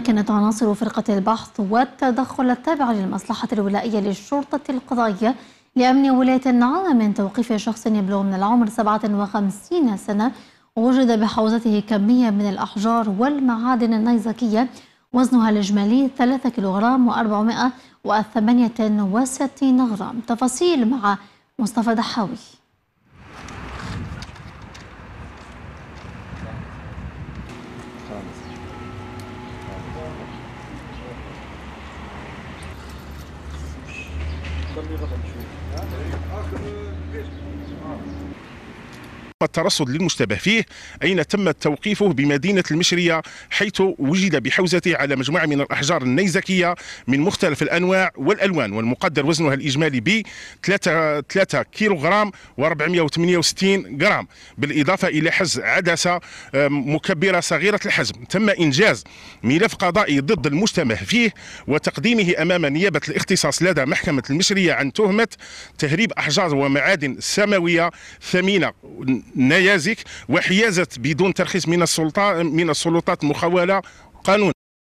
كانت عناصر فرقة البحث والتدخل التابعة للمصلحة الولائية للشرطة القضائية لأمن ولاية النعام من توقيف شخص يبلغ من العمر 57 سنة وجد بحوزته كمية من الأحجار والمعادن النيزكية. وزنها الإجمالي 3 كيلوغرام و468 غرام. تفاصيل مع مصطفى دحاوي. Ik. Achter eh, de. الترصد للمشتبه فيه أين تم توقيفه بمدينة المشرية حيث وجد بحوزته على مجموعة من الأحجار النيزكية من مختلف الأنواع والألوان والمقدر وزنها الإجمالي ب 3 3 كيلوغرام و468 جرام بالإضافة إلى حز عدسة مكبرة صغيرة الحجم تم إنجاز ملف قضائي ضد المشتبه فيه وتقديمه أمام نيابة الاختصاص لدى محكمة المشرية عن تهمة تهريب أحجار ومعادن سماوية ثمينة نيازك وحيازة بدون ترخيص من السلطات من السلطات مخولة قانون.